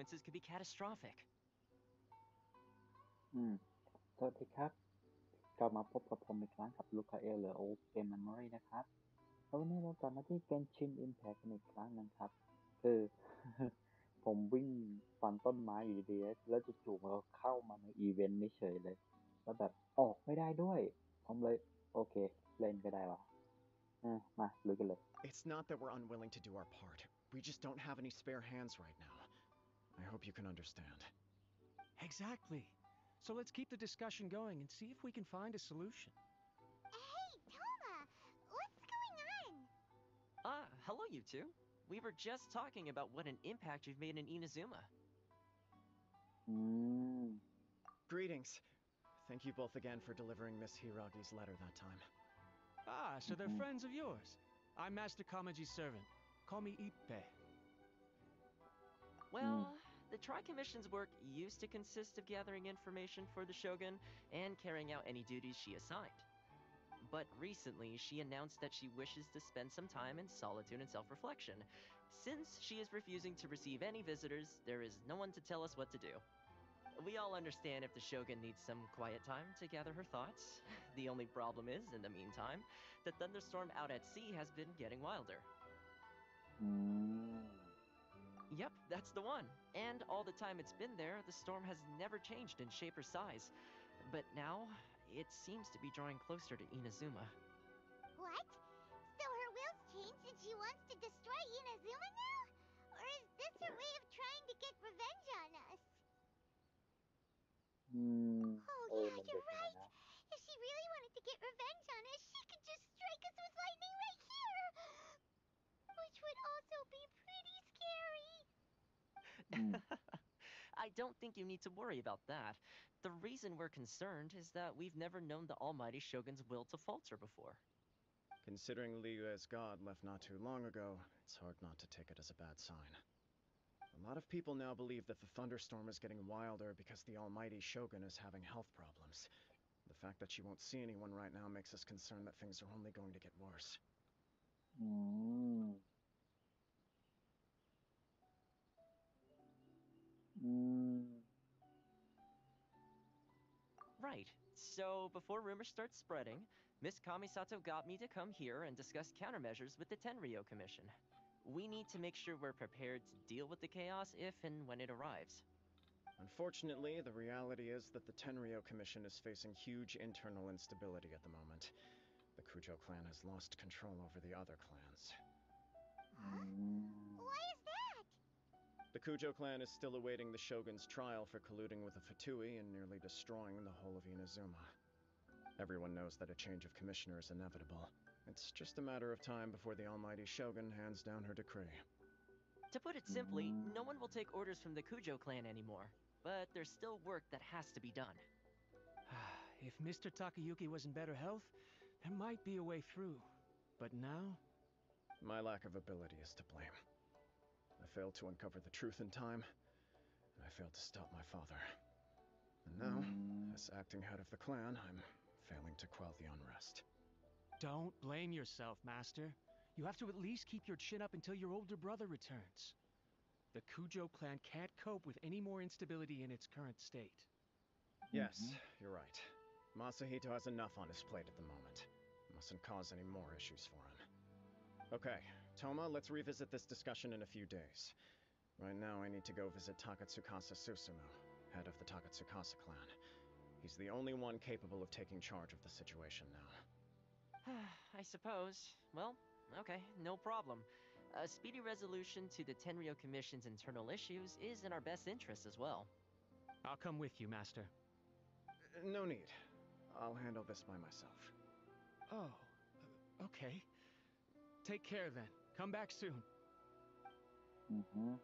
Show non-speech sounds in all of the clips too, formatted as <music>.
consequences could be catastrophic. อืมสวัสดีครับ กลับมาพบกับผมอีกครั้งกับลูคาเอลหรือโอเกมมันมอรี่นะครับแล้ววันนี้เรากลับมาที่เกนชินอิมแพคกันอีกครั้งหนึงครับ คือ ผมวิ่งฟันต้นไม้อยู่ดีๆแล้วจู่ๆมันก็เข้ามาในอีเวนต์นี้เฉยเลย แล้วแบบออกไม่ได้ด้วย ผมเลย โอเค เล่นก็ได้วะอะมาลุยกันเลย It's not that we're unwilling to do our part. We just don't have any spare hands right now. I hope you can understand. Exactly. So let's keep the discussion going and see if we can find a solution. Hey, Thoma! What's going on? Ah, hello, you two. We were just talking about what an impact you've made in Inazuma. อืม Greetings. Thank you both again for delivering Miss Hiiragi's letter that time. Ah, so they're Mhm. friends of yours. I'm Master Kamaji's servant. Call me Ippe. Well, the Tri Commission's work used to consist of gathering information for the Shogun and carrying out any duties she assigned. But recently, she announced that she wishes to spend some time in solitude and self reflection. Since she is refusing to receive any visitors, there is no one to tell us what to do. We all understand if the Shogun needs some quiet time to gather her thoughts. <laughs> The only problem is, in the meantime, the thunderstorm out at sea has been getting wilder. อืม Yep, that's the one. And all the time it's been there, the storm has never changed in shape or size. But now, it seems to be drawing closer to Inazuma. What? So her will's changed and she wants to destroy Inazuma now? Or is this her way of trying to get revenge on us? Mm, oh yeah, you're right. If she really wanted to get revenge on us, she could just strike us with lightning right here! Which would also be Mm. <laughs> I don't think you need to worry about that. The reason we're concerned is that we've never known the almighty Shogun's will to falter before. Considering Liyue's god left not too long ago, it's hard not to take it as a bad sign. A lot of people now believe that the thunderstorm is getting wilder because the almighty Shogun is having health problems. The fact that she won't see anyone right now makes us concerned that things are only going to get worse. Mm. Mm. Right. So before rumors start spreading, Miss Kamisato got me to come here and discuss countermeasures with the Tenryo Commission. We need to make sure we're prepared to deal with the chaos if and when it arrives. Unfortunately, the reality is that the Tenryo Commission is facing huge internal instability at the moment. The Kujo clan has lost control over the other clans. Huh? The Kujo clan is still awaiting the shogun's trial for colluding with the Fatui and nearly destroying the whole of Inazuma. Everyone knows that a change of commissioner is inevitable. It's just a matter of time before the almighty shogun hands down her decree. To put it simply, no one will take orders from the Kujo clan anymore. But there's still work that has to be done. <sighs> if Mr. Takayuki was in better health, there might be a way through. But now, My lack of ability is to blame. I failed to uncover the truth in time, and I failed to stop my father. And now, Mm. as acting head of the clan, I'm failing to quell the unrest. don't blame yourself, Master. You have to at least keep your chin up until your older brother returns. The Kujo clan can't cope with any more instability in its current state. Yes, you're right. Masahito has enough on his plate at the moment. Mustn't cause any more issues for him. Okay, Thoma, let's revisit this discussion in a few days. Right now, I need to go visit Takatsukasa Susumu, head of the Takatsukasa clan. He's the only one capable of taking charge of the situation now. <sighs> I suppose. Well, okay, no problem. A speedy resolution to the Tenryo Commission's internal issues is in our best interest as well. I'll come with you, Master. Uh, No need. I'll handle this by myself. Oh, uh, okay. Take care then. Come back soon. Mm-hmm.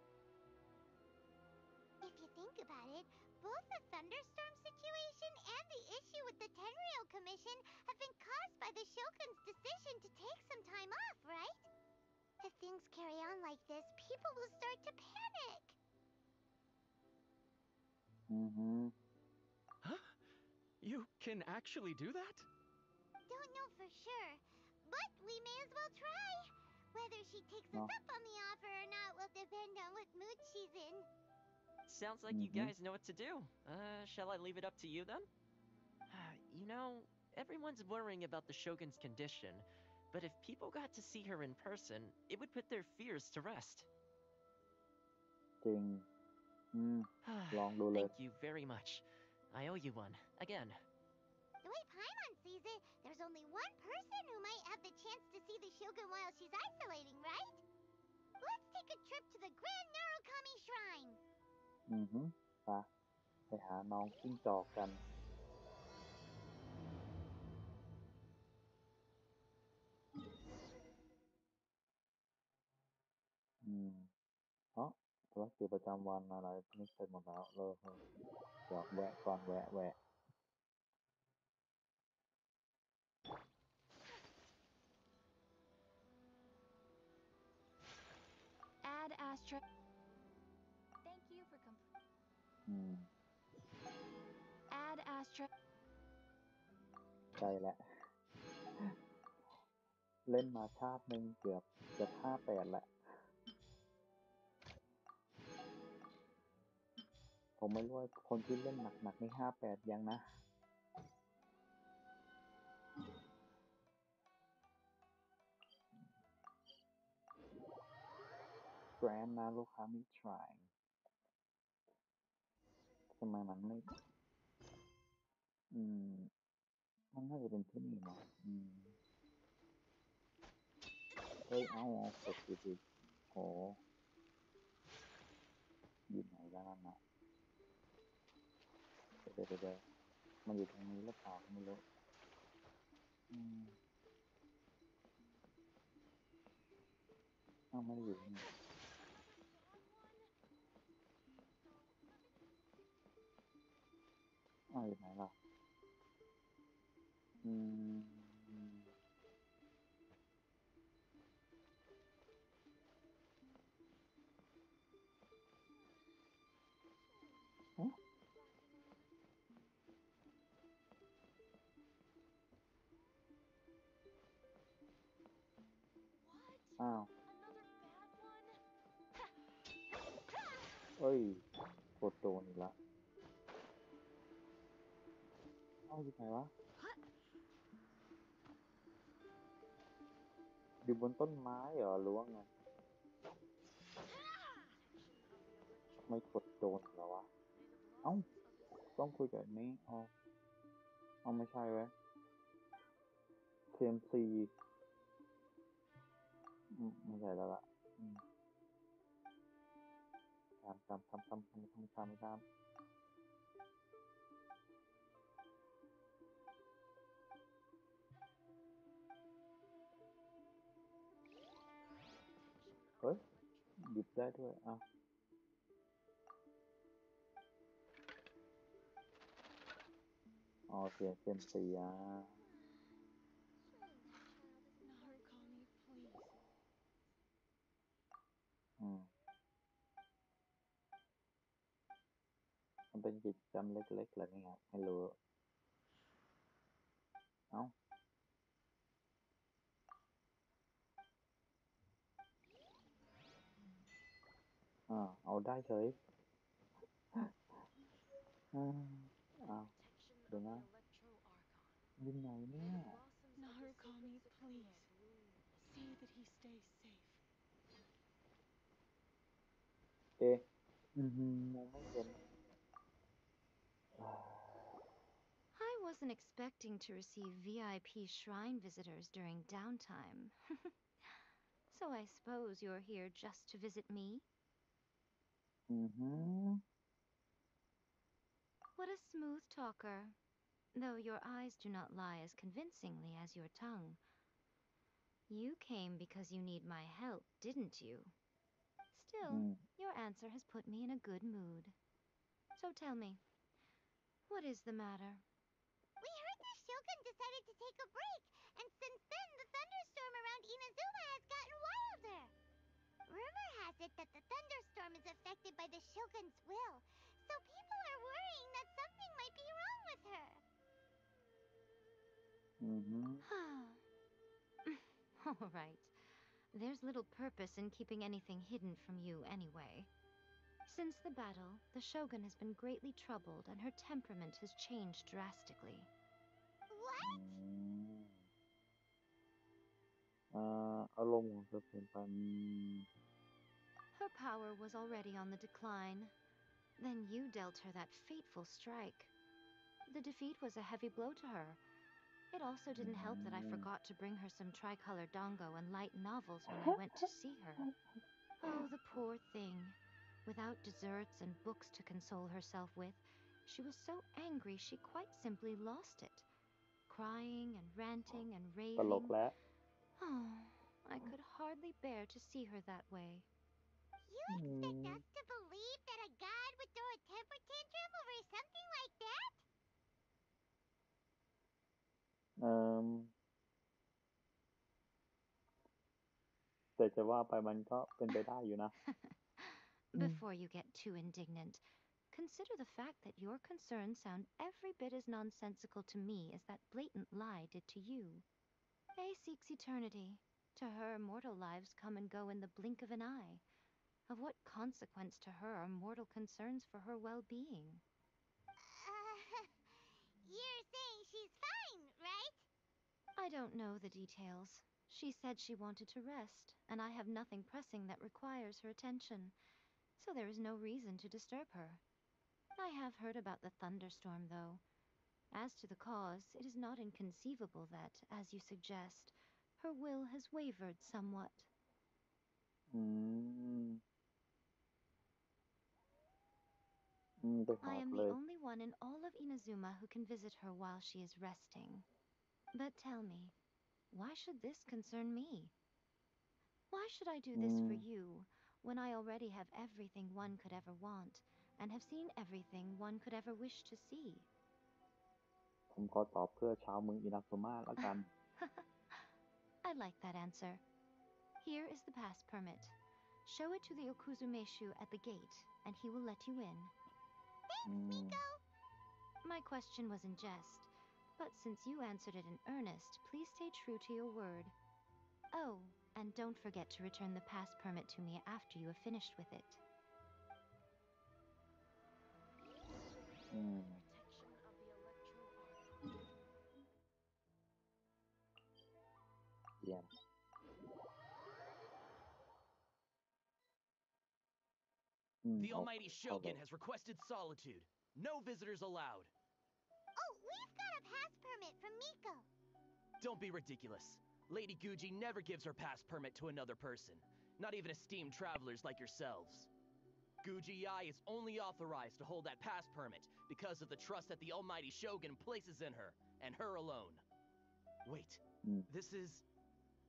If you think about it, both the thunderstorm situation and the issue with the Tenryo Commission have been caused by the Shogun's decision to take some time off, right? If things carry on like this, people will start to panic. Mm-hmm. Huh? You can actually do that? Don't know for sure, but we may as well try. Whether she takes us up on the offer or not will depend on what mood she's in. Sounds like mm -hmm. you guys know what to do. Uh, shall I leave it up to you then? Uh, you know, everyone's worrying about the Shogun's condition, but if people got to see her in person, it would put their fears to rest. Mm, <sighs> Thank you very much. I owe you one, again. there's only one person who might have the chance to see the Shogun while she's isolating, right? Let's take a trip to the Grand Narukami Shrine. อือฮึไปไปหาน้องจิ้งจอกกัน อืมเพราะภารกิจประจำวันอะไรพวกนี้เสร็จหมดแล้วเลยเดี๋ยวแวะก่อนแวะแวะ Ad Astra. Thank you for complete. อืม Add Astra. ใช่แล้วเล่นมาชาติหนึ่งเกือบเกือบห้าแปดแล้วผมไม่รู้ว่าคนที่เล่นหนักๆนี่ห้าแปดยังนะ แกรนนะลูกค้ามี try ทำไมมันไม่ อืม มันน่าจะเป็นที่นี่นะอืมเฮ้ยเอาเอากดผิดโหอยู่ไหนแล้วนั่นนะเดี๋ยวเดี๋ยวมันอยู่ตรงนี้หรือเปล่าไม่รู้อืมอ้าวไม่ได้อยู่ที่นี่ อ้าวอยู่ไหนล่ะ อืม อ้าว เอ้ยกดโดนอีกละาอยู่ไหนวะ อยู่บนต้นไม้เหรอหรือว่าไงไม่กดโดนเหรอวะ เอ้า ต้องคุยกับนี้อ๋อเอาไม่ใช่เว้ย TMC อืมไม่ใช่แล้วล่ะอืมตามตามตามตามตา ฮ้ยหยิบได้ด้วยอะอ๋อเสียงเซยมซีอะ Narukami, please. อืมมันเป็นกิจกรรมเล็กๆเหรอเนี่ยไม่รู้เอ้า อ่า เอาได้เฉย อ่าอ้าวเดี๋ยวนะ อยู่ไหนเนี่ย Narukami, please. See that he stays safe. เอ๊ะอือหือมองไม่เห็นอ่า I wasn't expecting to receive VIP shrine visitors during downtime. <laughs> so I suppose you're here just to visit me? Mm-hmm. What a smooth talker, though your eyes do not lie as convincingly as your tongue. You came because you need my help, didn't you? Still, mm. your answer has put me in a good mood. So tell me, what is the matter? We heard the Shogun decided to take a break, and since then the thunderstorm around Inazuma has gotten wilder! Rumor has it that the thunderstorm is affected by the Shogun's will, so people are worrying that something might be wrong with her. Mm-hmm. <sighs> All right. There's little purpose in keeping anything hidden from you anyway. Since the battle, the Shogun has been greatly troubled and her temperament has changed drastically. What? Uh... Her power was already on the decline. Then you dealt her that fateful strike. The defeat was a heavy blow to her. It also didn't help that I mm. forgot to bring her some tricolor dango and light novels when I went to see her. Oh, the poor thing. Without desserts and books to console herself with, she was so angry she quite simply lost it. Crying and ranting and raving. Oh, I could hardly bear to see her that way. You expect us to believe that a god would throw a temper tantrum over something like that? Um. แต่จะว่าไปมันก็เป็นไปได้อยู่นะ <laughs> Before you get too indignant, consider the fact that your concerns sound every bit as nonsensical to me as that blatant lie did to you. Ei seeks eternity, to her, mortal lives come and go in the blink of an eye. Of what consequence to her are mortal concerns for her well being? Uh, <laughs> you're saying she's fine, right? I don't know the details. She said she wanted to rest, and I have nothing pressing that requires her attention, so there is no reason to disturb her. I have heard about the thunderstorm, though. As to the cause, it is not inconceivable that, as you suggest, her will has wavered somewhat. อืม อืมไปหา I am เล the ย only one in all of Inazuma who can visit her while she is resting. But tell me, why should this concern me? Why should I do this for Mm. you when I already have everything one could ever want and have seen everything one could ever wish to see? ผมขอตอบเพื่อชาวเมืองอินาซุมะแล้วกัน <laughs> I like that answer. Here is the pass permit. Show it to the Okuzumeshu at the gate, and he will let you in. Thanks, hmm. Miko! My question was in jest, but since you answered it in earnest, please stay true to your word. Oh, and don't forget to return the pass permit to me after you have finished with it. Mm. Hmm, the oh, almighty Shogun has requested solitude. No visitors allowed. Oh, we've got a pass permit from Miko. Don't be ridiculous. Lady Guji never gives her pass permit to another person. Not even esteemed travelers like yourselves. Guji Yae is only authorized to hold that pass permit because of the trust that the almighty Shogun places in her, and her alone. Wait, mm. this is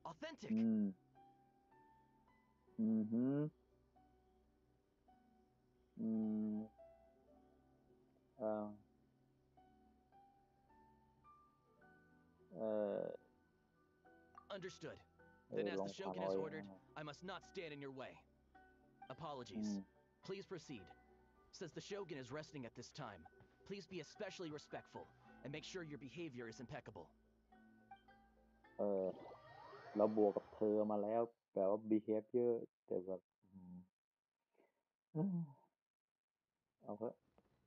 authentic. Mm. Mm-hmm. Mm. Uh. Understood. Then, as the Shogun has ordered, I must not stand in your way. Apologies. Mm. Please proceed. Since the Shogun is resting at this time, please be especially respectful and make sure your behavior is impeccable. Uh เราบวกกับเธอมาแล้วแบบว่า behavior แต่แบบอืม<sighs> อืมเอาเถอะ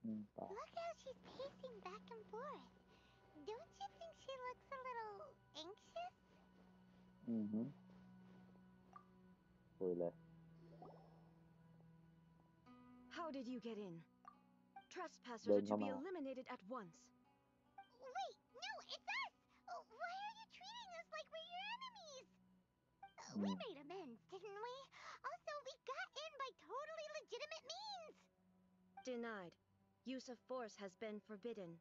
อืมต่อ Look how she's pacing back and forth. Don't you think she looks a little anxious? อือหือคุยเลย How did you get in? Trespassers Then are to be Mama. eliminated at once. We hmm. made amends, didn't we? Also, we got in by totally legitimate means! Denied. Use of force has been forbidden.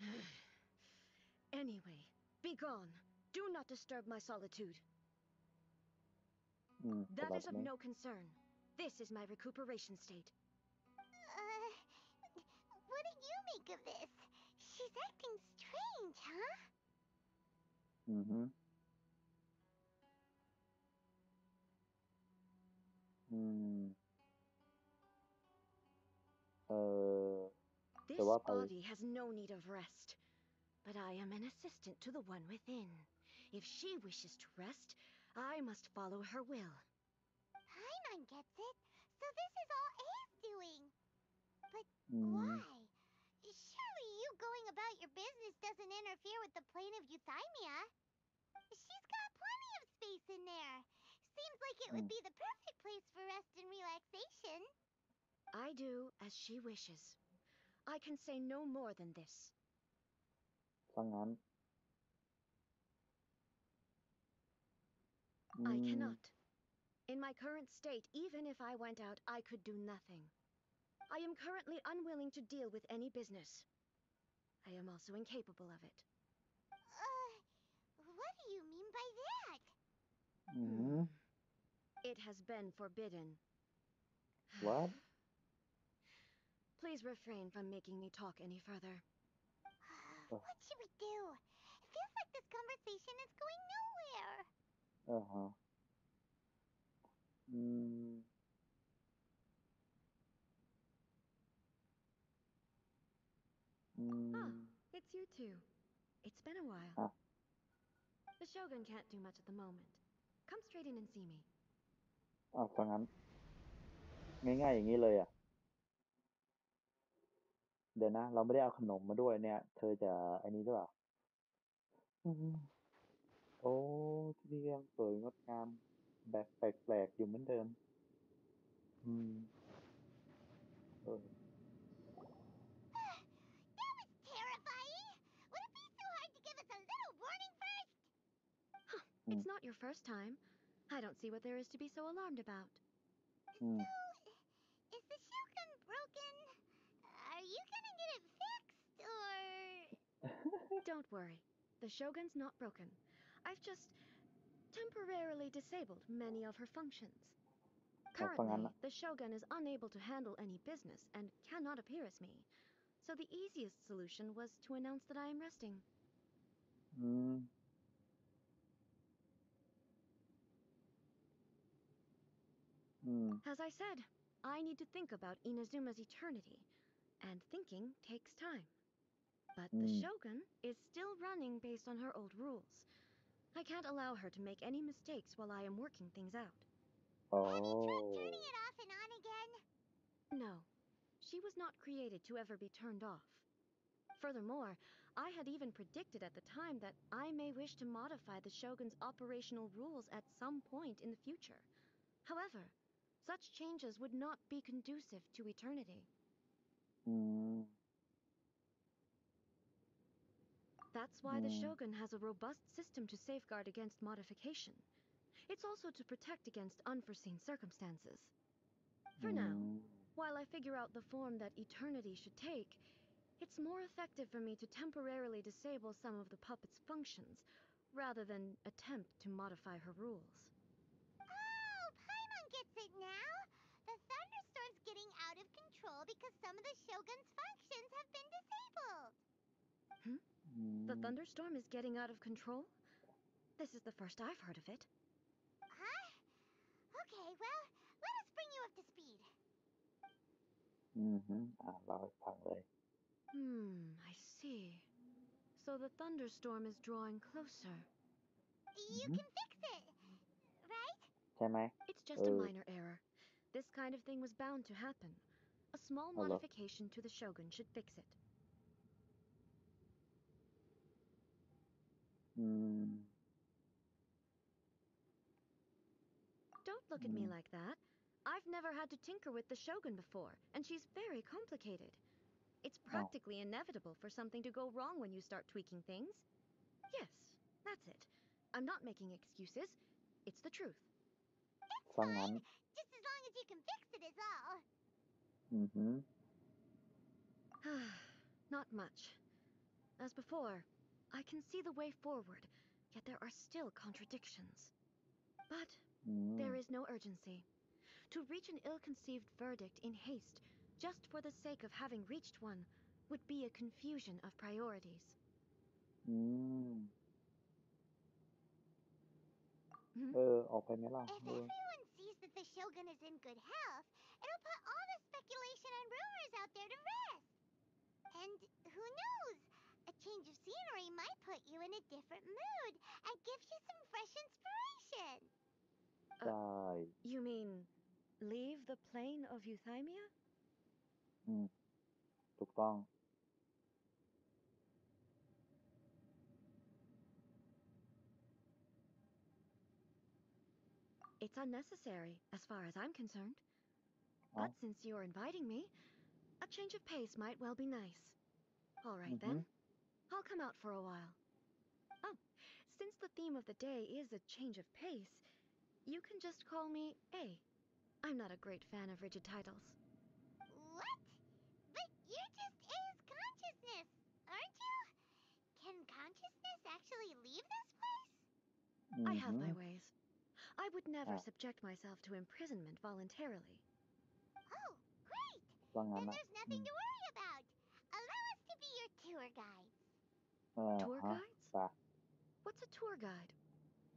<sighs> anyway, begone. Do not disturb my solitude. Mm, that is of me. no concern. This is my recuperation state. Uh, what do you make of this? She's acting strange, huh? Mm-hmm. うんเออ This body has no need of rest, but I am an assistant to the one within. If she wishes to rest, I must follow her will. Paimon gets it, so this is all Ei's doing. But Mm. why? Surely you going about your business doesn't interfere with the plane of Euthymia. She's got plenty of space in there, Seems like it would Mm. be the perfect place for rest and relaxation. I do as she wishes. I can say no more than this. ซะงั้น อื I ม cannot. In my current state, even if I went out, I could do nothing. I am currently unwilling to deal with any business. I am also incapable of it. Uh, what do you mean by that? อืม It has been forbidden. <sighs> What? Please refrain from making me talk any further. <sighs> what should we do? It feels like this conversation is going nowhere. Uh-huh. Hmm. Hmm. Ah, it's you too. It's been a while. Ah. The Shogun can't do much at the moment. Come straight in and see me. อ้าวซะงั้น ง่าย ๆ อย่างนี้เลยอะ เดี๋ยวนะ เราไม่ได้เอาขนมมาด้วยเนี่ย เธอจะไอ้นี้ด้วยเหรออืมโอ้ที่นี่ยังสวยงดงาม แบบแปลกๆอยู่เหมือนเดิม อืมเออ That was terrifying. Would it be so hard to give us a little warning first? Mm. It's not your first time. I don't see what there is to be so alarmed about. Hmm. So, is the shogun broken? Are you gonna get it fixed, or...? <laughs> don't worry. The Shogun's not broken. I've just temporarily disabled many of her functions. Currently, the Shogun is unable to handle any business and cannot appear as me. So the easiest solution was to announce that I am resting. Hmm. Mm. As I said, I need to think about Inazuma's eternity, and thinking takes time. But mm. the Shogun is still running based on her old rules. I can't allow her to make any mistakes while I am working things out. Oh. Have you tried oh. turning it off and on again? No. She was not created to ever be turned off. Furthermore, I had even predicted at the time that I may wish to modify the Shogun's operational rules at some point in the future. However, such changes would not be conducive to eternity. That's why the hmm. Shogun has a robust system to safeguard against modification. It's also to protect against unforeseen circumstances. For now, hmm. while I figure out the form that eternity should take, it's more effective for me to temporarily disable some of the puppet's functions, rather than attempt to modify her rules. some of the Shogun's functions have been disabled. Hmm? The hmm. thunderstorm is getting out of control? This is the first I've heard of it. Huh? Okay, well, let us bring you up to speed. Mm-hmm. I. Hmm, I see. So the thunderstorm is drawing closer. You mm -hmm. can fix it, right? Can I? It's just Ooh. a uh. minor error. This kind of thing was bound to happen. A small Hold modification up. to the Shogun should fix it. Mm. Don't look mm. at me like that. I've never had to tinker with the Shogun before, and she's very complicated. It's practically oh. inevitable for something to go wrong when you start tweaking things. Yes, that's it. I'm not making excuses. It's the truth. It's fine. Just as long as you can fix it is all. Mm-hmm. <sighs> Not much. As before, I can see the way forward, yet there are still contradictions. But mm. there is no urgency. To reach an ill-conceived verdict in haste, just for the sake of having reached one, would be a confusion of priorities. Mm. Mm -hmm. uh, if sees that the Shogun is in good health, speculation and rumors out there to rest. And who knows? A change of scenery might put you in a different mood and give you some fresh inspiration. ใช่ You mean, leave the plane of Euthymia? อืม ถูกต้อง It's unnecessary, as far as I'm concerned. But since you're inviting me, a change of pace might well be nice. All right, mm -hmm. then. Mm-hmm. I'll come out for a while. Oh, since the theme of the day is a change of pace, you can just call me Ei. I'm not a great fan of rigid titles. What? But you're just Ei's consciousness, aren't you? Can consciousness actually leave this place? Mm -hmm. I have my mm-hmm. ways. I would never ah. subject myself to imprisonment voluntarily Oh, great! ว่างั้น Then นะ there's nothing to worry about. Allow us to be your tour guides. เออ Tour ฮะ guides? ป่ะ What's a tour guide?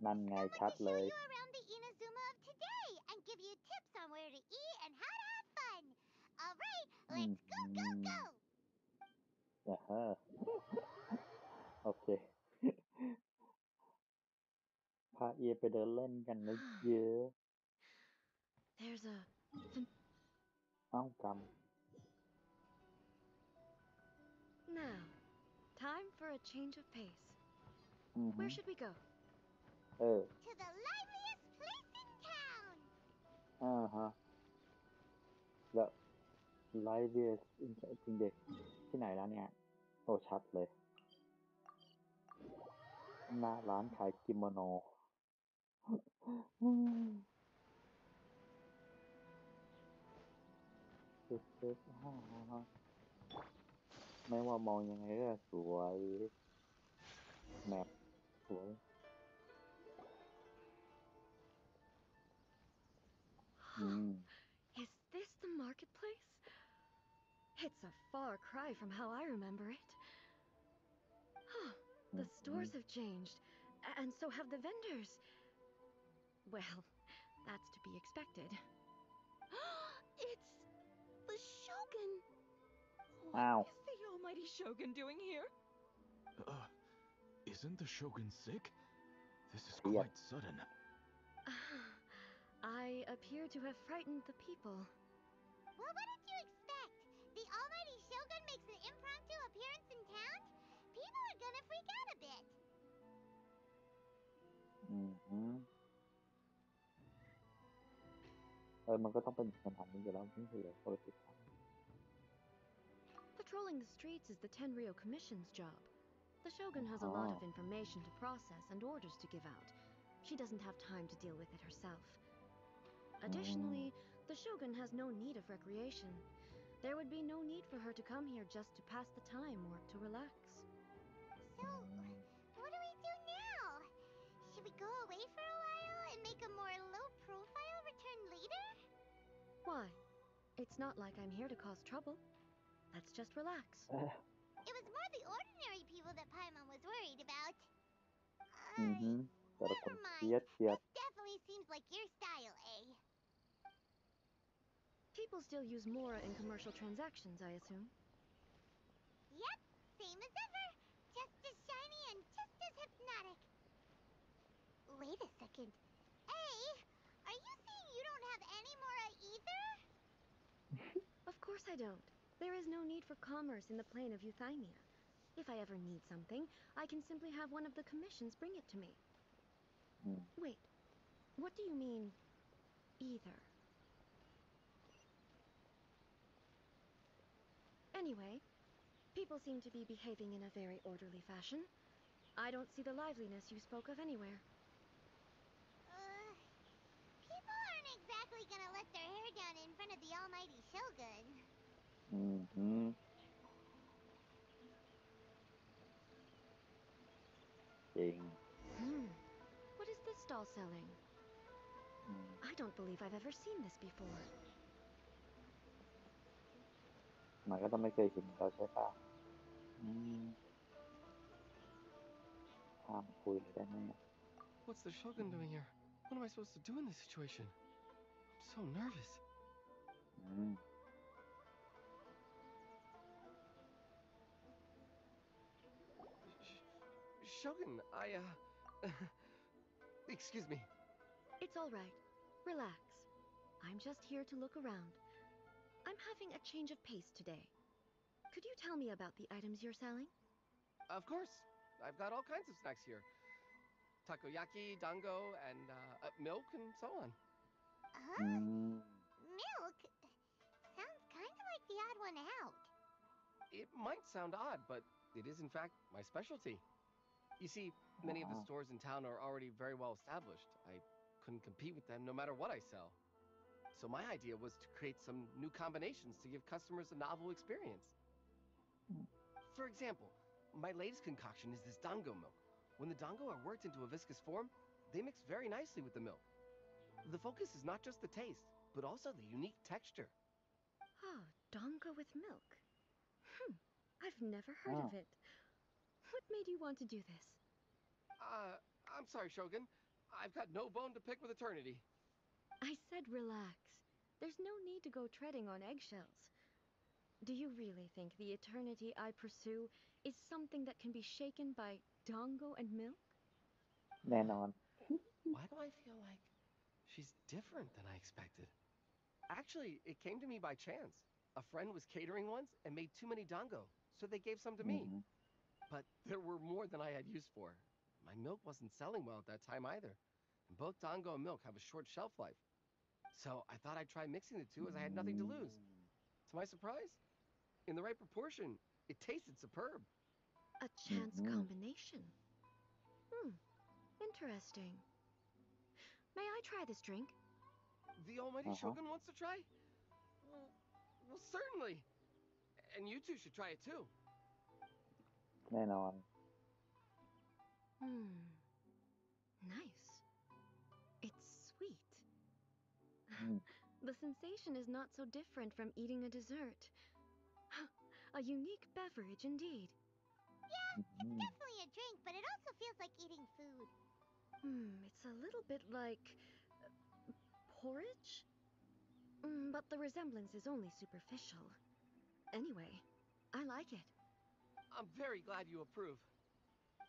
นั่นไง Someone ชัด to เล show ย you around the Inazuma of today and give you tips on where to eat and how to have fun. All right, let's go, go, Mhm. go! <laughs> เ<laughs> <sighs> ออฮะโอเค พาเอไปเดินเล่นกันนะเยอะ There's a เอ้ากร now. Time for a change of pace. อือฮึ Where should we go? เออ To the liveliest place in town. อ่าฮะแล้วไลฟ์เวสจริงเด็กที่ไหนแล้วเนี่ยโอ้ชัดเลยหน้าร้านขายกิโมโนอืมเซ็กเซ็กฮ่าฮ่า ไม่ว่ามองยังไงก็สวย แมปสวย อืม Is this the marketplace? It's a far cry from how I remember it. Huh, the Mhm. stores have changed, a- and so have the vendors. Well, that's to be expected. <gasps> it's the Shogun. Ow. What is the almighty Shogun doing here? Uh, isn't the Shogun sick? This is Yep. quite sudden. <sighs> I appear to have frightened the people. Well, what did you expect? The almighty Shogun makes an impromptu appearance in town? People are gonna freak out a bit. อืมฮึเออ มันก็ต้องเป็นขนาดนี้อยู่แล้วนี่คือเลยปกติ Patrolling the streets is the Tenryo Commission's job. The Shogun has a lot of Oh. information to process and orders to give out. She doesn't have time to deal with it herself. Additionally, mm. the Shogun has no need of recreation. There would be no need for her to come here just to pass the time or to relax. So, what do we do now? Should we go away for a while and make a more low profile return later? Why? It's not like I'm here to cause trouble. Let's just relax. <laughs> It was more the ordinary people that Paimon was worried about. Uh, mm -hmm. Never mind. Yet, yet. This definitely seems like your style, eh? People still use Mora in commercial transactions, I assume. Yep, same as ever. Just as shiny and just as hypnotic. Wait a second. Hey, are you saying you don't have any Mora either? <laughs> of course I don't. There is no need for commerce in the plane of Euthymia. If I ever need something, I can simply have one of the commissions bring it to me. อืม Wait, what do you mean, either? Anyway, people seem to be behaving in a very orderly fashion. I don't see the liveliness you spoke of anywhere. Uh, people aren't exactly gonna let their hair down in front of the almighty Shogun. อืมฮึจริง Hmm. What is this doll selling? อืม I don't believe I've ever seen this before. มันก็ต้องไม่เคยเห็นเขาใช่ปะอืมห้ามคุยเลยได้ไหมอะ What's the Shogun doing here? What am I supposed to do in this situation? I'm so nervous. อื ม Shogun, I, uh. <laughs> Excuse me. It's all right. Relax. I'm just here to look around. I'm having a change of pace today. Could you tell me about the items you're selling? Of course. I've got all kinds of snacks here. Takoyaki, dango, and uh, uh, milk, and so on. Huh? Milk? Sounds kind of like the odd one out. It might sound odd, but it is in fact my specialty. You see, many of the stores in town are already very well established. I couldn't compete with them no matter what I sell. So my idea was to create some new combinations to give customers a novel experience. Hmm. For example, my latest concoction is this dango milk. When the dango are worked into a viscous form, they mix very nicely with the milk. The focus is not just the taste, but also the unique texture. Oh, dango with milk. Hmm, I've never heard of it. What made you want to do this? Uh, I'm sorry, Shogun. I've got no bone to pick with Eternity. I said relax. There's no need to go treading on eggshells. Do you really think the eternity I pursue is something that can be shaken by dango and milk? Then on. Why do I feel like she's different than I expected? Actually, it came to me by chance. A friend was catering once and made too many dango, so they gave some to mm -hmm. me. Mm-hmm. But there were more than I had use for. My milk wasn't selling well at that time either. And both dango and milk have a short shelf life. So I thought I'd try mixing the two as I had nothing to lose. To my surprise, in the right proportion, it tasted superb. A chance Mhm. combination. Hmm, interesting. May I try this drink? The almighty Uh-huh. Shogun wants to try? Well, well, certainly. And you two should try it too. แน่นอน Hmm. Nice. It's sweet. <laughs> อืม The sensation is not so different from eating a dessert. <gasps> a unique beverage indeed. อืม Definitely a drink, but it also feels like eating food. Hmm, it's a little bit like uh, porridge? Mm, but the resemblance is only superficial. Anyway, I like it. I'm very glad you approve.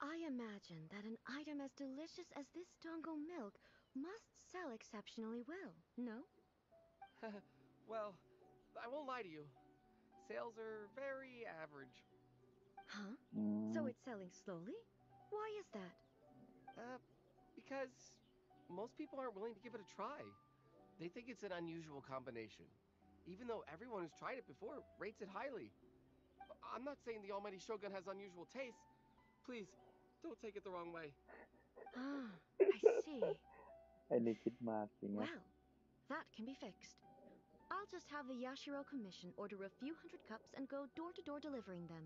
I imagine that an item as delicious as this dango milk must sell exceptionally well, no? <laughs> well, I won't lie to you. Sales are very average. Huh? So it's selling slowly? Why is that? Uh, because most people aren't willing to give it a try. They think it's an unusual combination, even though everyone who's tried it before rates it highly. I'm not saying the almighty shogun has unusual tastes. Please, don't take it the wrong way. <gasps> Ah, I see. <laughs> well, that can be fixed. I'll just have the Yashiro Commission order a few hundred cups and go door to door delivering them.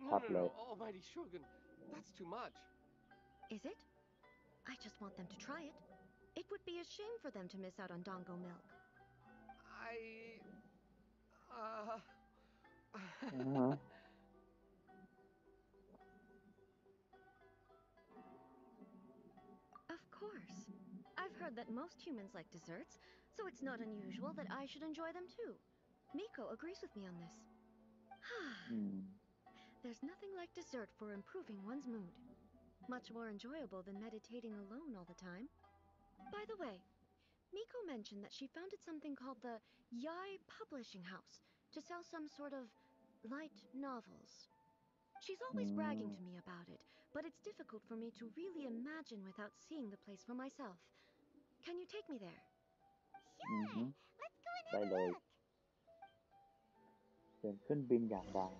No, no, no, almighty shogun, that's too much. Is it? I just want them to try it. It would be a shame for them to miss out on Dango milk. I... Uh... Mm-hmm. Of course. I've heard that most humans like desserts, so it's not unusual that I should enjoy them too. Miko agrees with me on this. <sighs> Hmm. There's nothing like dessert for improving one's mood. Much more enjoyable than meditating alone all the time. By the way, Miko mentioned that she founded something called the Yae Publishing House to sell some sort of light novels. She's always bragging to me about it, but it's difficult for me to really imagine without seeing the place for myself. Can you take me there? อือฮึ Let's go and ได้ have a เลย look. เสียงขึ้นบินอย่างดัง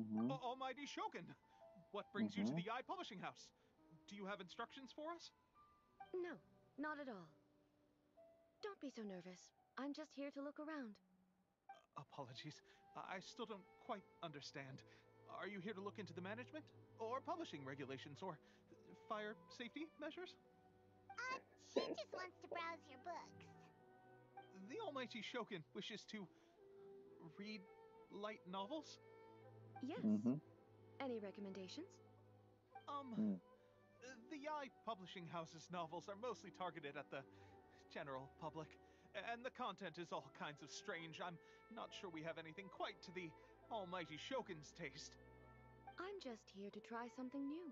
Mm-hmm. Almighty Shogun, what brings mm-hmm. you to mm-hmm. the Yae Publishing House? Do you have instructions for us? No, not at all. Don't be so nervous. I'm just here to look around. Uh, apologies. I still don't quite understand. Are you here to look into the management, or publishing regulations, or fire safety measures? Uh, she just wants to browse your books. The Almighty Shogun wishes to read light novels? Yes. Mm-hmm. Any recommendations? Um, Mm. the Yae Publishing House's novels are mostly targeted at the general public, and the content is all kinds of strange. I'm not sure we have anything quite to the almighty Shogun's taste. I'm just here to try something new.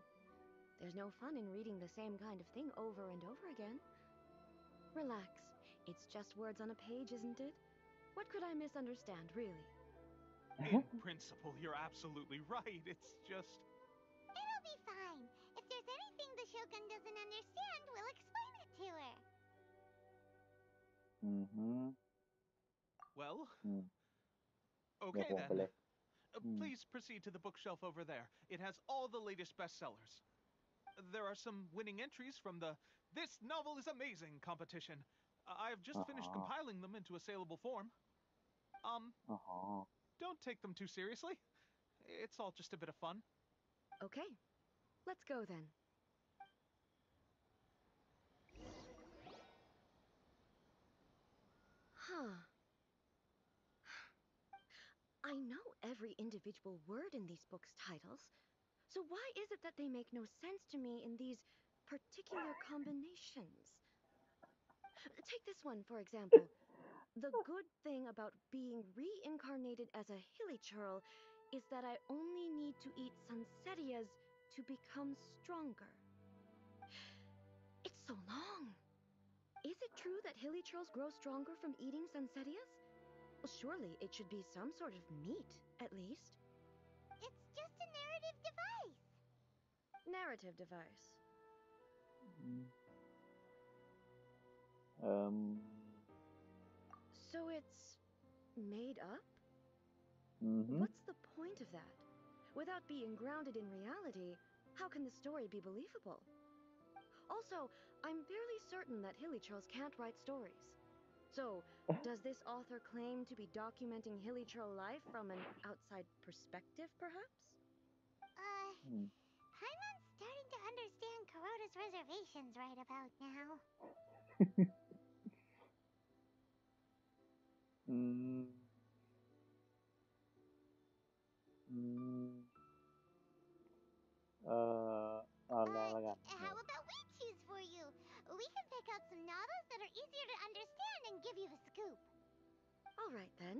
There's no fun in reading the same kind of thing over and over again. Relax. It's just words on a page, isn't it? What could I misunderstand, really? In principle, you're absolutely <laughs> right. It's just. It'll be fine. If there's anything the Shogun doesn't understand, we'll explain it to her. Mm hmm. Well. Mm. Okay then. Uh, mm. Please proceed to the bookshelf over there. It has all the latest bestsellers. There are some winning entries from the This Novel is Amazing competition. I have just uh -huh. finished uh-huh. compiling them into a saleable form. Um, uh -huh don't take them too seriously. It's all just a bit of fun. Okay. Let's go then. Huh. I know every individual word in these books' titles, so why is it that they make no sense to me in these particular combinations? Take this one, for example. The good thing about being reincarnated as a hilichurl is that I only need to eat sunsettias to become stronger. It's so long. Is it true that hilichurls grow stronger from eating sunsettias? Well, surely it should be some sort of meat, at least. It's just a narrative device. Narrative device. Mm. Um. So it's made up? Mm -hmm. What's the point of that? Without being grounded in reality, how can the story be believable? Also, I'm fairly certain that Hilichurls can't write stories. So, <laughs> does this author claim to be documenting Hilichurl life from an outside perspective, perhaps? Uh, hmm. Paimon's starting to understand Kuroda's reservations right about now. <laughs> อืม อืม เอ่อเอาแรกแล้วกัน Uh, How about we choose for you? We can pick out some novels that are easier to understand and give you a scoop. All right then.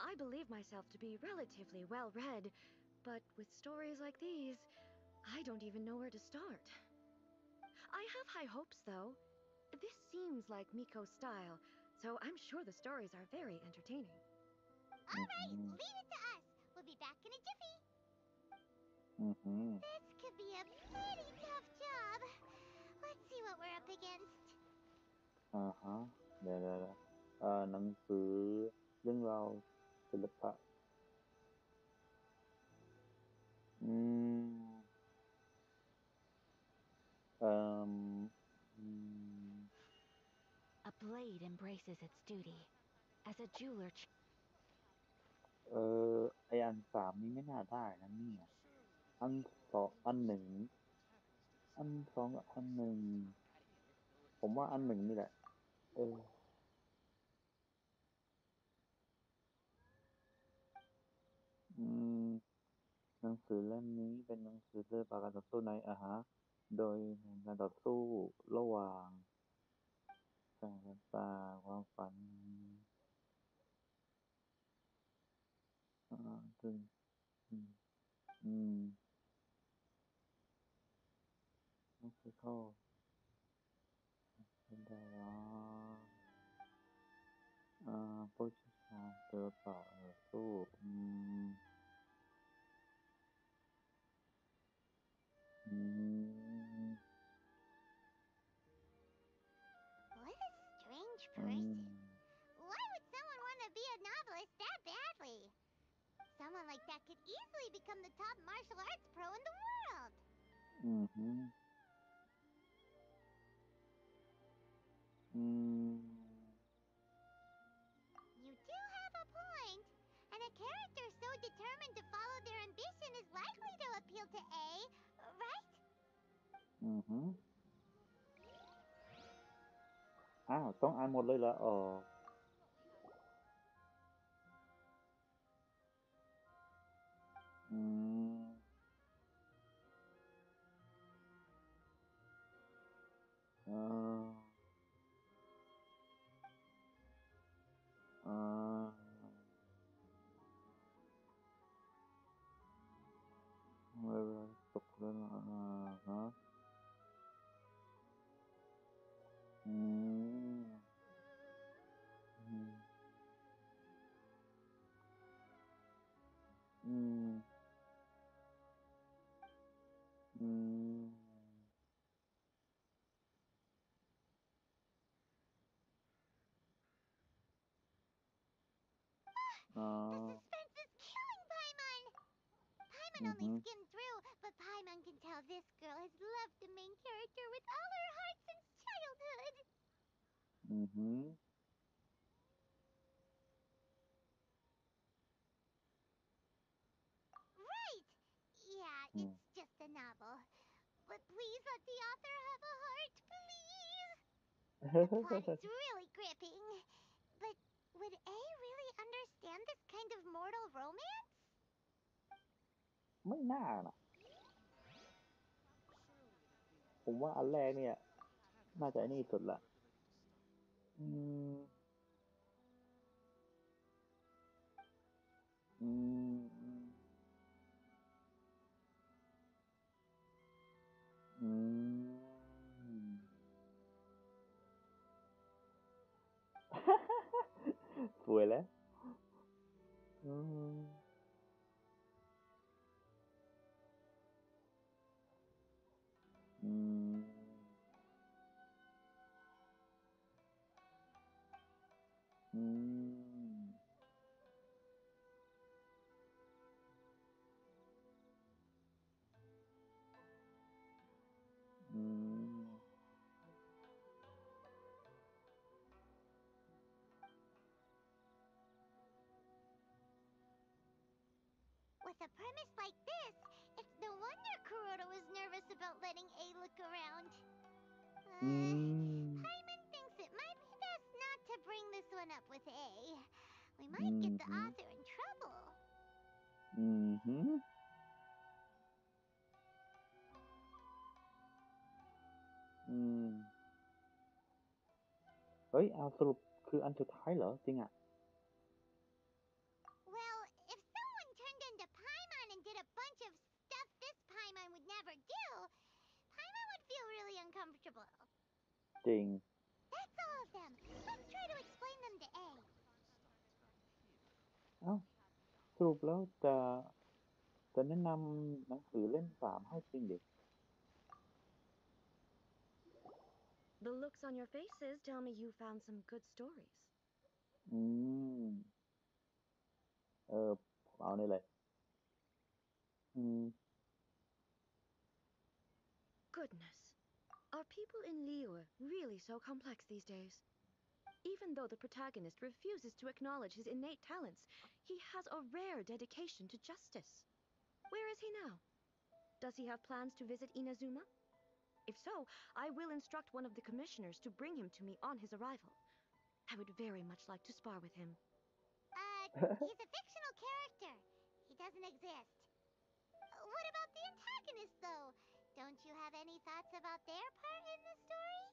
I believe myself to be relatively well read, but with stories like these, I don't even know where to start. I have high hopes, though. This seems like Miko's style, so I'm sure the stories are very entertaining. All right, Mhm. leave it to us. We'll be back in a jiffy. อือฮึ This could be a pretty tough job. Let's see what we're up against. อ่าฮะ เดี๋ยวเดี๋ยวเดี๋ยวเอ่อหนังสือเรื่องราวศิลปะ อืม เอ่มอืม A blade embraces its duty. As a jeweler ch- เออไออันสามนี้ไม่น่าได้นะเนี่ยอันสองอันหนึ่งอันสองกับอันหนึ่งผมว่าอันหนึ่งนี่แหละเอออืมหนังสือเล่มนี้เป็นหนังสือเรื่องประการต่อสู้ในอาหารโดยการต่อสู้ระหว่าง การกันตาความฝันอ่าถึงอืม อืมนักสือเข้าเป็นได้หรออ่าผู้ชี่ยวชาญศิลปะต่อสู้อืม Exactly! Someone like that could easily become the top martial arts pro in the world! Mm-hmm. Mm. You do have a point! And a character so determined to follow their ambition is likely to appeal to Ei, right? Mm-hmm. Ah, อ้าว ต้องอ่านหมดเลยเหรอเออ 嗯。啊啊我也不知道怎么了 Mm. The suspense is killing Paimon! Paimon only mm-hmm. skimmed through, but Paimon can tell this girl has loved the main character with all her heart since childhood. Mhm. Please let the author have a heart, please. the plot is <laughs> really gripping. But would Ei really understand this kind of mortal romance? ไม่น่านะผมว่าอันแรกเนี่ย น่าจะนี่สุดละอืมอืม อืมสวยแล้วอืม With a premise like this, it's no wonder Kuroda was nervous about letting Ei look around. Uh, mm. Paimon thinks it might be best not to bring this one up with Ei. We might mm -hmm. get the mm-hmm. author in trouble. Mm-hmm. Mm. เฮ้ยเอาสรุปคืออันสุดท้ายเหรอจริงอะ Ding. That's all of them. Let's try to explain them to Ei. Oh. สรุปแล้วจะจะแนะนำหนังสือเล่นสามให้จริงเด็ก. The looks on your faces tell me you found some good stories. อืม Goodness. Are people in Liyue really so complex these days? Even though the protagonist refuses to acknowledge his innate talents, he has a rare dedication to justice. Where is he now? Does he have plans to visit Inazuma? If so, I will instruct one of the commissioners to bring him to me on his arrival. I would very much like to spar with him. Uh, <laughs> he's a fictional character. He doesn't exist. What about the antagonist, though? Don't you have any thoughts about their part in the story?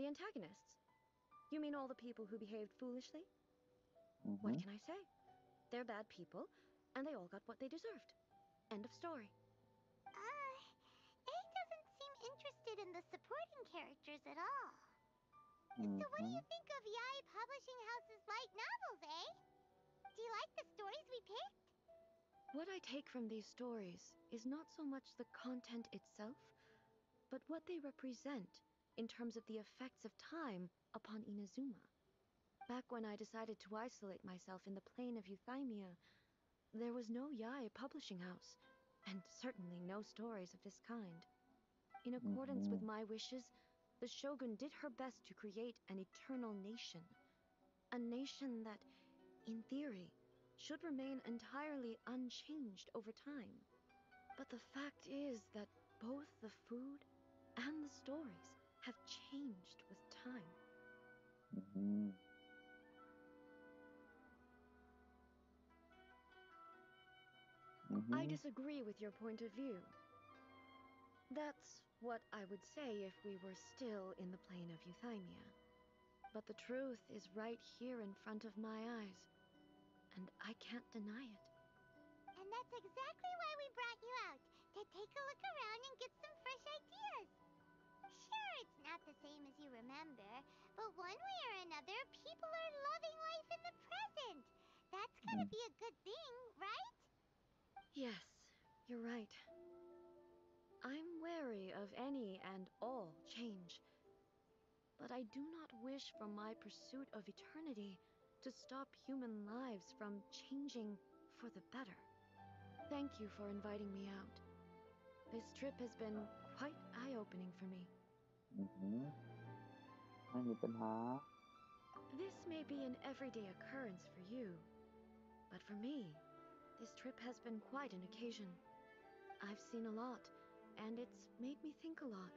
The antagonists? You mean all the people who behaved foolishly? Mm -hmm. What can I say? They're bad people, and they all got what they deserved. End of story. Uh, Aang doesn't seem interested in the supporting characters at all. Mm -hmm. So what do mm-hmm. you think of Yae Publishing House's light novels, eh? Do you like the stories we picked? What I take from these stories is not so much the content itself, but what they represent in terms of the effects of time upon Inazuma. Back when I decided to isolate myself in the plane of Euthymia, there was no Yae publishing house, and certainly no stories of this kind. In accordance with Mhm. my wishes, the shogun did her best to create an eternal nation. A nation that, in theory, should remain entirely unchanged over time. But the fact is that both the food and the stories have changed with time. Mm-hmm. Mm-hmm. I disagree with your point of view. That's what I would say if we were still in the plane of euthymia. But the truth is right here in front of my eyes and I can't deny it. And that's exactly why we brought you out, to take a look around and get some fresh ideas. Sure, it's not the same as you remember, but one way or another, people are loving life in the present. That's gotta mm. be a good thing, right? Yes, you're right. I'm wary of any and all change. But I do not wish for my pursuit of eternity to stop human lives from changing for the better. Thank you for inviting me out. This trip has been quite eye opening for me. อือหือไม่มีปัญหา This may be an everyday occurrence for you, but for me, this trip has been quite an occasion. I've seen a lot, and it's made me think a lot.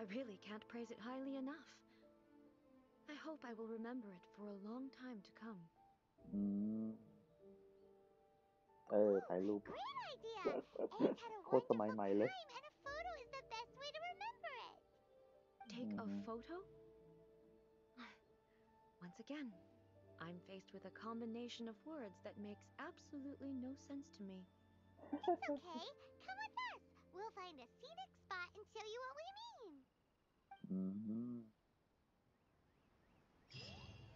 I really can't praise it highly enough. I hope I will remember it for a long time to come. เออถ่ายรูป Great idea! <laughs> Ei's had a wonderful time and a photo is the best way to remember it. Take a photo? <sighs> Once again, I'm faced with a combination of words that makes absolutely no sense to me. It's okay. Come with us. We'll find a scenic spot and show you what we mean. Hmm.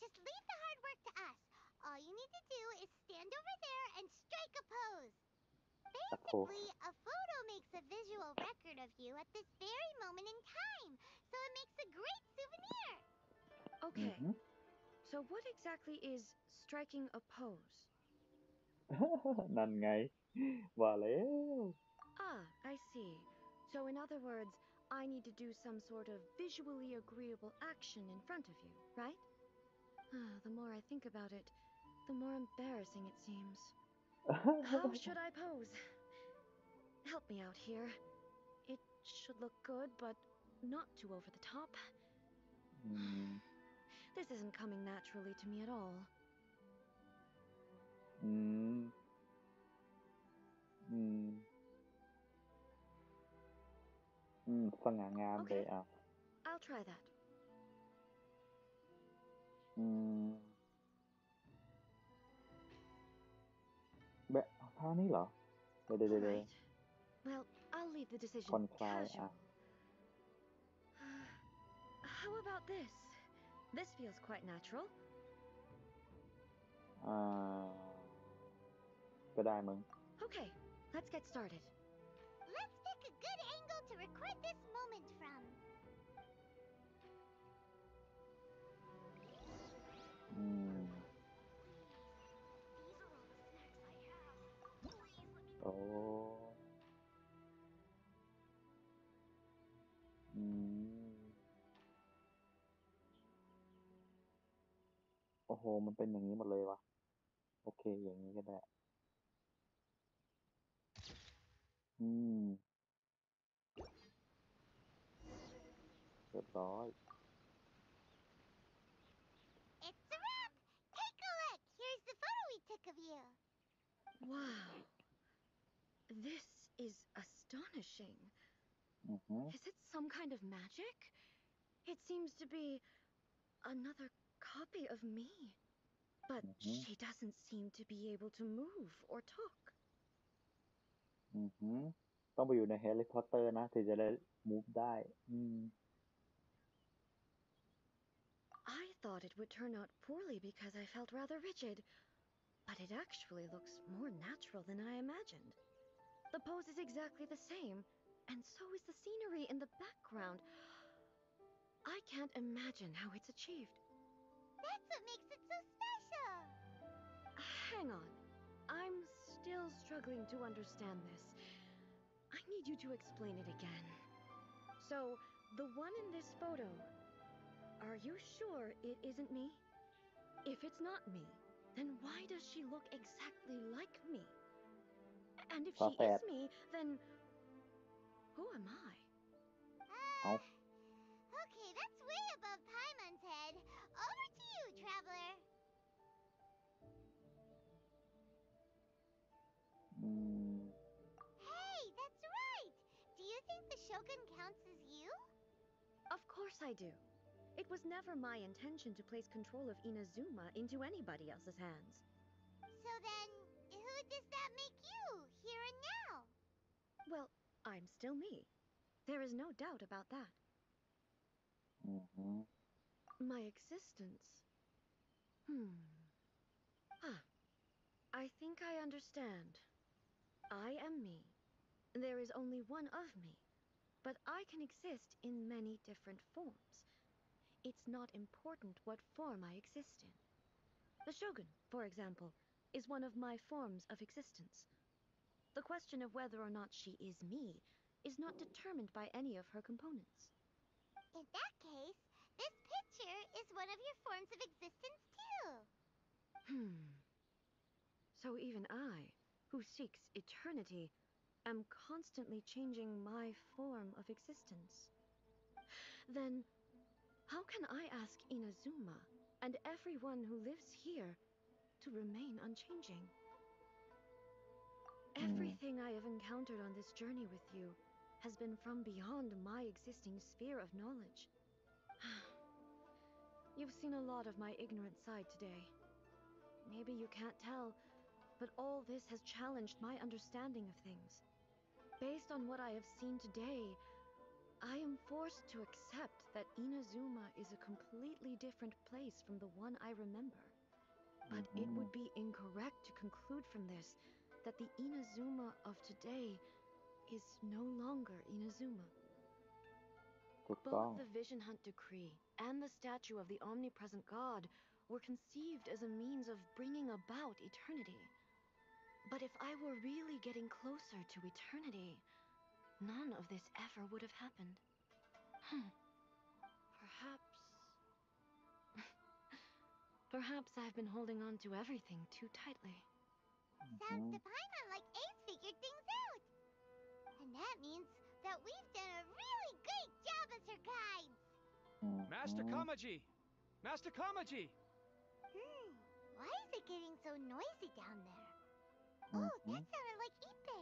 Just leave the hard work to us. All you need to do is stand over there and strike a pose. Basically, a photo makes a visual record of you at this very moment in time, so it makes a great souvenir. Okay, Mhm. so what exactly is striking a pose? <laughs> นั่นไง ว่าแล้ว Ah, I see. So, in other words, I need to do some sort of visually agreeable action in front of you, right? Ah, the more I think about it, the more embarrassing it seems. <laughs> How should I pose? Help me out here. It should look good, but not too over the top. อืม <sighs> This isn't coming naturally to me at all. อืม อืม อืม สง่างามเลยอ่ะ I'll try that. อื มแบบท่านี้เหรอ เดี๋ยวเดี๋ยวเดี๋ยวเดี๋ยว Alright. Well, I'll leave the decision ผ่อนคลายอ่ะ casual. <sighs> How about this? This feels quite natural. อ่า ก็ได้มึง Okay, let's get started. Let's pick a good angle to record this moment from. อืม ห มันเป็นอย่างนี้หมดเลยวะ โอเค อย่างนี้ก็ได้ อืม เรียบร้อย It's a wrap. Take a look. Here's the photo we took of you. Wow. This is astonishing. อือฮึ Is it some kind of magic? It seems to be another copy of me. But Mhm. she doesn't seem to be able to move or talk. อือฮึต้องไปอยู่ในแฮร์รี่พอตเตอร์นะ ถึงจะได้มูฟได้ อืม I thought it would turn out poorly because I felt rather rigid, but it actually looks more natural than I imagined. The pose is exactly the same, and so is the scenery in the background. I can't imagine how it's achieved. That's what makes it so special. Hang on. I'm still struggling to understand this. I need you to explain it again. So, the one in this photo, are you sure it isn't me? If it's not me, then why does she look exactly like me? And if she is me, then who am I? Traveler. Hmm. Hey, that's right! Do you think the Shogun counts as you? Of course I do. It was never my intention to place control of Inazuma into anybody else's hands. So then, who does that make you, here and now? Well, I'm still me. There is no doubt about that. Mm -hmm. My existence Hmm. Ah. I think I understand. I am me. There is only one of me. But I can exist in many different forms. It's not important what form I exist in. The Shogun, for example, is one of my forms of existence. The question of whether or not she is me is not determined by any of her components. In that case, this picture is one of your forms of existence Hmm. So even I, who seeks eternity, am constantly changing my form of existence. Then, how can I ask Inazuma and everyone who lives here to remain unchanging? Everything I have encountered on this journey with you has been from beyond my existing sphere of knowledge. You've seen a lot of my ignorant side today. Maybe you can't tell, but all this has challenged my understanding of things. Based on what I have seen today, I am forced to accept that Inazuma is a completely different place from the one I remember. But it mm-hmm. would be incorrect to conclude from this that the Inazuma of today is no longer Inazuma. Both the Vision Hunt decree and the statue of the omnipresent God were conceived as a means of bringing about eternity. But if I were really getting closer to eternity, none of this ever would have happened. Hmm. Perhaps... <laughs> Perhaps I've been holding on to everything too tightly. Mm-hmm. Sounds to Paimon like Ei's figured things out! And that means that we've done a really great job as her guides. Master Kamaji! Master Kamaji! Hmm, why is it getting so noisy down there? Oh, that sounded like Ipe.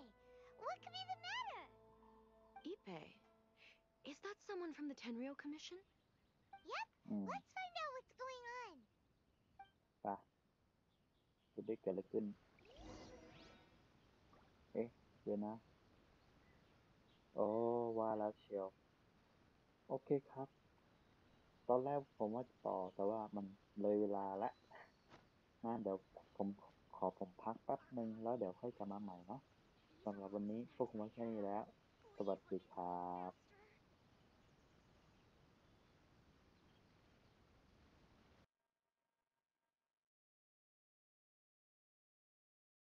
What could be the matter? Ipe? Is that someone from the Tenryou Commission? Yep, let's find out what's going on. Ah. Jadi they collect Eh, dia nak โอ้ ว่าแล้วเชียว โอเคครับ ตอนแรกผมว่าจะต่อแต่ว่ามันเลยเวลาแล้วนะเดี๋ยวผมขอผมพักแป๊บหนึ่งแล้วเดี๋ยวค่อยกลับมาใหม่เนาะสำหรับวันนี้พวกผมไว้แค่นี้แล้ว สวัสดีครับ